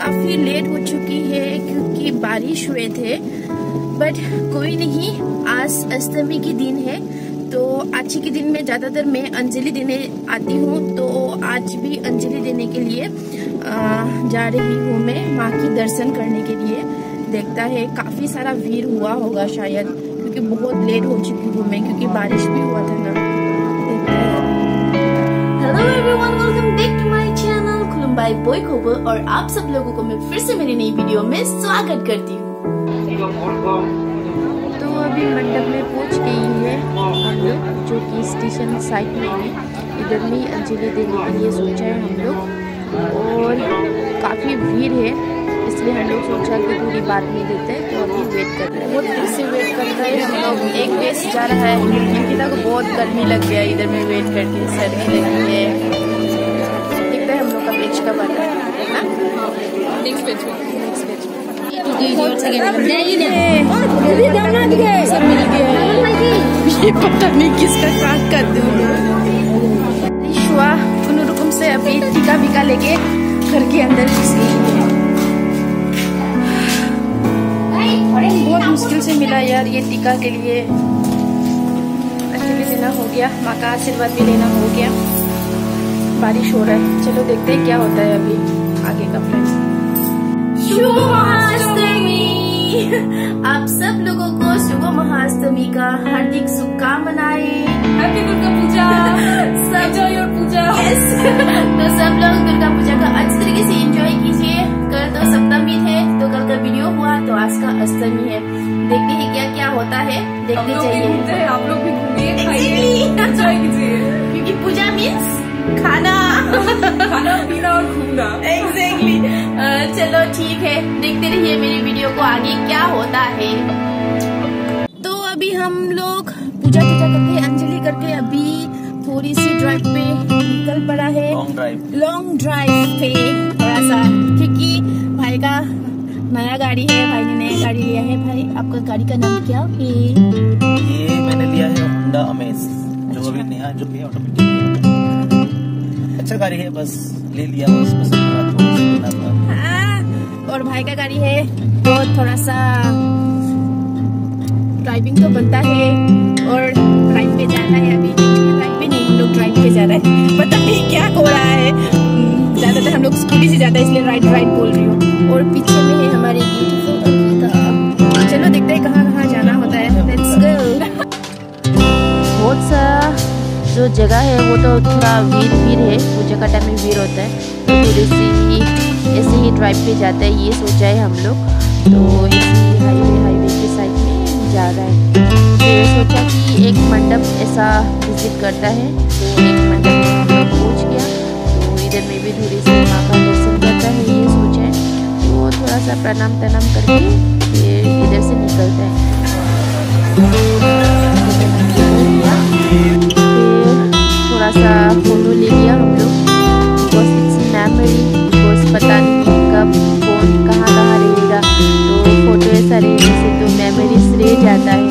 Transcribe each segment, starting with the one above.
काफ़ी लेट हो चुकी है क्योंकि बारिश हुए थे बट कोई नहीं, आज अष्टमी की दिन है तो आज के दिन में ज़्यादातर मैं अंजलि देने आती हूँ तो आज भी अंजलि देने के लिए जा रही हूँ मैं माँ की दर्शन करने के लिए। देखता है, काफ़ी सारा भीड़ हुआ होगा शायद, क्योंकि बहुत लेट हो चुकी हूँ मैं, क्योंकि बारिश भी हुआ था ना। हेलो एवरीवन खुलुम्बाई बॉय खबर और आप सब लोगों को मैं फिर से मेरी नई वीडियो में स्वागत करती हूँ। तो अभी मंडप में पहुँच गई है हम लोग, जो कि स्टेशन साइड में है। इधर में अंजलि देने के लिए सोचा है हम लोग। और काफ़ी भीड़ है, इसलिए हम लोग सोचा कि थोड़ी बाद में देते हैं तो अभी वेट कर रहे हैं। बहुत देर से वेट कर रहे हैं हम लोग। एक बेस जा रहा है, क्योंकि तक बहुत गर्मी लग गया इधर में वेट करके सर्दी लगी है। हैं हम का बेच कब आता है ना नेक्स्ट मिल गया। ये पता नहीं किसका काट कर दूँ शुआ रुकुम से अभी टीका विका लेके घर के अंदर घुस। बहुत मुश्किल से मिला यार ये टीका के लिए। भी लेना हो गया। माँ का आशीर्वाद भी लेना हो गया। बारिश हो रहा है। चलो देखते हैं क्या होता है अभी आगे का प्लान आप सब लोगों को शुभ महाअष्टमी का हार्दिक शुभकामनाएँ। Happy Durga Puja enjoy your puja तो सब लोग दुर्गा पूजा का अच्छी तरीके से एंजॉय कीजिए। कल तो सप्तमी है तो कल का वीडियो हुआ तो आज का अष्टमी है। देखते हैं क्या क्या होता है। देखते चाहिए आप लोग भी घूमिए खाइए एंजॉय कीजिए। क्योंकि पूजा मीन्स खाना। खाना पीना और घूमना। Exactly exactly. चलो ठीक है देखते रहिए मेरी वीडियो को आगे क्या होता है। तो अभी हम लोग पूजा पूजा करके अंजलि करके अभी थोड़ी सी ड्राइव पे निकल पड़ा है। लॉन्ग ड्राइव लॉन्ग ड्राइव पे थोड़ा सा क्योंकि भाई का नया गाड़ी है भाई ने नया गाड़ी लिया है। भाई आपका गाड़ी का नाम क्या है? ये मैंने लिया है होंडा अमेज जो अभी नया जो है। ऑटोमेटिक अच्छा गाड़ी है बस ले लिया बस पसंद हाँ, और भाई का गाड़ी है तो थोड़ा सा ड्राइविंग तो बनता है और ड्राइव पे जाना है अभी। ड्राइव पे नहीं हम लोग ड्राइव पे जा रहे हैं। पता नहीं क्या हो रहा है। ज़्यादातर हम लोग स्कूटी से जाता है इसलिए राइट राइट बोल रही हूँ। और पीछे में है हमारी ब्यूटीफुल चलो देखते हैं कहाँ कहाँ जाना होता है। लेट्स गो जो जगह है, वो तो थोड़ा भीड़ भीड़ है पूजा का टाइम में भीड़ होता है। तो थोड़ी सी ऐसे ही ड्राइव पे जाता है, ये सोचा है हम लोग। तो इसी हाईवे हाईवे के साइड में जा रहा है। तो सोचा कि एक मंडप ऐसा विज़िट करता है। तो एक मंडप में पहुँच गया। तो इधर में भी थोड़ी सी माँ का दर्शन करता है, ये सोचा है। तो थोड़ा सा प्रणाम तनाम करके फिर इधर से निकलता है। सा फ़ोटो ले लिया हम लोग बिकॉज़ इट्स मेमोरी बिकॉज़ पता नहीं कब, कौन, कहाँ कहाँ रहेगा तो फ़ोटो ऐसा रहने से तो मेमोरीज रह जाता है।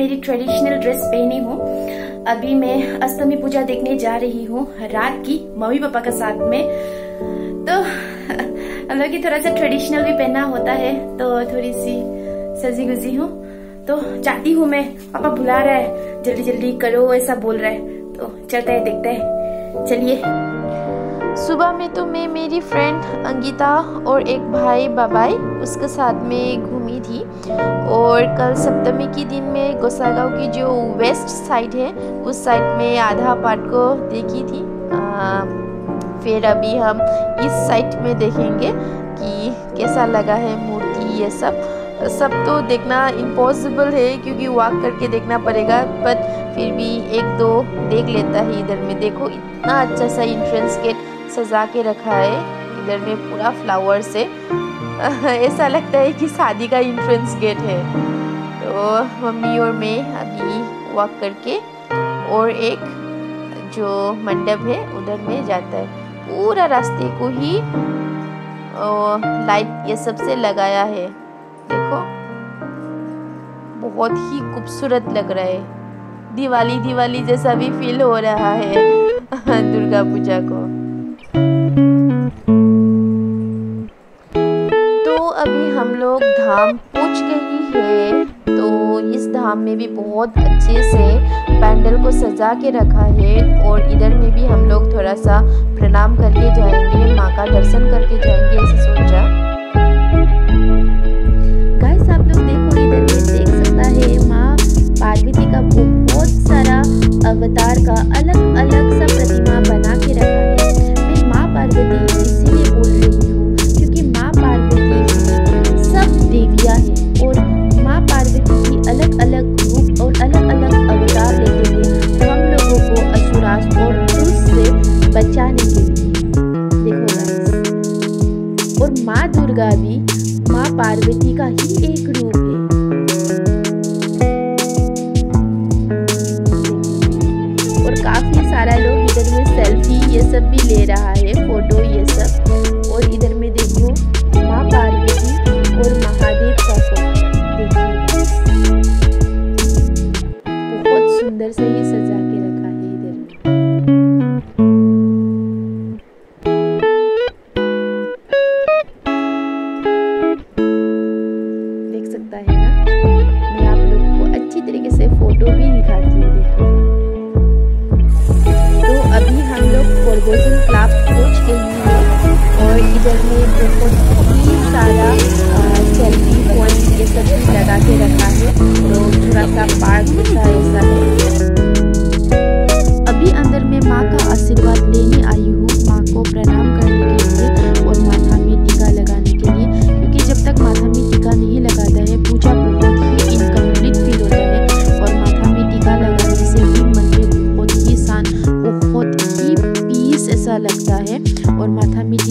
मेरी ट्रेडिशनल ड्रेस पहनी हूँ। अभी मैं अष्टमी पूजा देखने जा रही हूँ, रात की, मम्मी पापा के साथ में। तो हम लोग की थोड़ा सा ट्रेडिशनल भी पहना होता है तो थोड़ी सी सजी गुजी हूँ। तो चाहती हूँ मैं, पापा बुला रहा है जल्दी जल्दी करो, ऐसा बोल रहा है। तो चलते है, देखते हैं। चलिए। सुबह में तो मैं मेरी फ्रेंड अंगिता और एक भाई बाबाई उसके साथ में घूमी थी। और कल सप्तमी के दिन में गोसागांव की जो वेस्ट साइड है उस साइड में आधा पार्ट को देखी थी। आ, फिर अभी हम इस साइड में देखेंगे कि कैसा लगा है मूर्ति ये सब। सब तो देखना इम्पॉसिबल है क्योंकि वॉक करके देखना पड़ेगा बट फिर भी एक दो देख लेता है इधर में। देखो इतना अच्छा सा इंट्रेंस गेट सजा के रखा है। इधर में पूरा फ्लावर से ऐसा लगता है कि शादी का इंट्रेंस गेट है। तो मम्मी और मैं अभी वॉक करके और एक जो मंडप है, उधर में जाता है। पूरा रास्ते को ही लाइट ये सबसे लगाया है। देखो। बहुत ही खूबसूरत लग रहा है। दिवाली दिवाली जैसा भी फील हो रहा है। दुर्गा पूजा को। लोग धाम पहुँच गई है तो इस धाम में भी बहुत अच्छे से पैंडल को सजा के रखा है और इधर में भी हम लोग थोड़ा सा प्रणाम करके जाएँगे, माँ का दर्शन करके जाएँगे, ऐसे सोचा। है का अवतार का अलग अलग सा प्रतिमा बना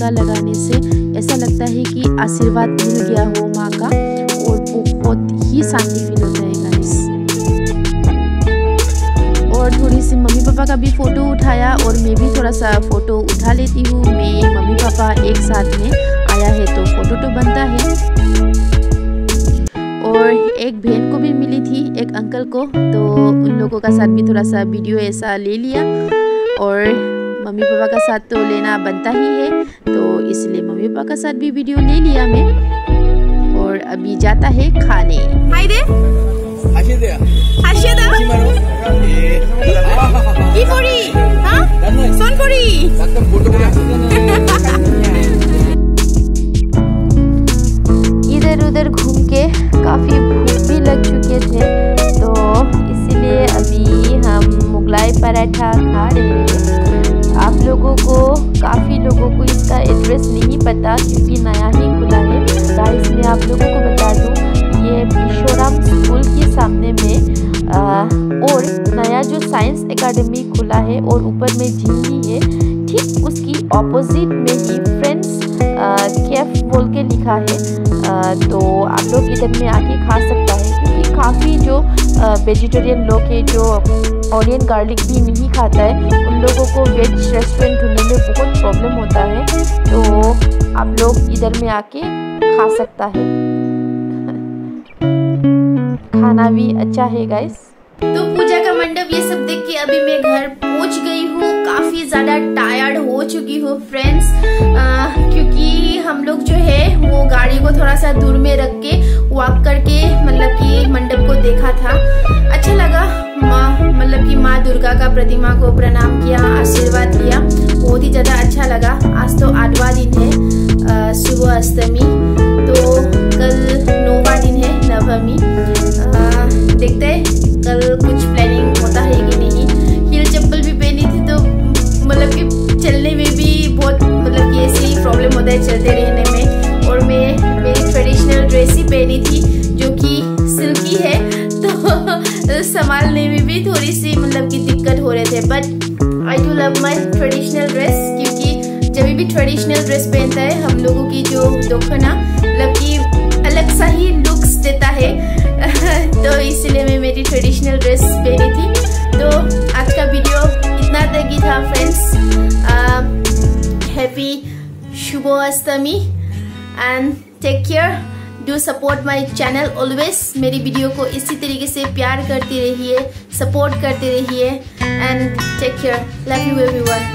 टीका लगाने से ऐसा लगता है कि आशीर्वाद मिल गया हो माँ का और बहुत ही शांति फील होता है गाइस और थोड़ी सी मम्मी पापा का भी फ़ोटो उठाया और मैं भी थोड़ा सा फ़ोटो उठा लेती हूँ। मैं, मम्मी पापा एक साथ में आया है तो फ़ोटो तो बनता है। और एक बहन को भी मिली थी, एक अंकल को तो उन लोगों का साथ भी थोड़ा सा वीडियो ऐसा ले लिया। और मम्मी पापा का साथ तो लेना बनता ही है तो इसलिए मम्मी पापा का साथ भी वीडियो ले लिया मैं। और अभी जाता है खाने। हाय दे। हाय दे हाय दे पता क्योंकि नया ही खुला है। गाइस मैं आप लोगों को बता दूँ ये विश्वराम स्कूल के सामने में आ, और नया जो साइंस एकेडमी खुला है और ऊपर में जिम भी है ठीक उसकी ऑपोजिट में ही फ्रेंड्स कैफ बोल के लिखा है। आ, तो आप लोग इधर में आके खा सकता है क्योंकि काफ़ी जो वेजिटेरियन लोग हैं, जो ऑनियन गार्लिक भी नहीं खाता है, उन लोगों को वेज रेस्टोरेंट ढूँढने में बहुत प्रॉब्लम होता है। तो आप लोग इधर में आके खा सकता है। खाना भी अच्छा है गाइस तो पूजा का मंडप ये सब देख के अभी मैं घर पहुँच गई हूँ। काफ़ी ज़्यादा टायर्ड हो चुकी हूँ फ्रेंड्स क्योंकि हम लोग जो है, वो गाड़ी को थोड़ा सा दूर में रख के वॉक करके मतलब कि मंडप को देखा था। अच्छा लगा, माँ मतलब कि माँ दुर्गा का प्रतिमा को प्रणाम किया, आशीर्वाद लिया। बहुत ही ज़्यादा अच्छा लगा। आज तो आठवा दिन है सुबह अष्टमी। तो कल नौवा दिन है नवमी। देखते हैं, कल कुछ मतलब थी, जो कि सिल्की है। पहनी थी संभालने में भी थोड़ी सी मतलब की दिक्कत हो रहे थे। But I do love my traditional dress क्योंकि जब भी ट्रेडिशनल ड्रेस पहनता है, हम लोगों की जो दुख ना मतलब कि अलग सा ही लुक्स देता है। तो इसलिए मैं मेरी ट्रेडिशनल ड्रेस पहनी थी। तो आज का वीडियो इतना तक ही था friends happy Shubh Ashtami and take care do support my channel always मेरी वीडियो को इसी तरीके से प्यार करती रहिए सपोर्ट करती रहिए and take care love you everyone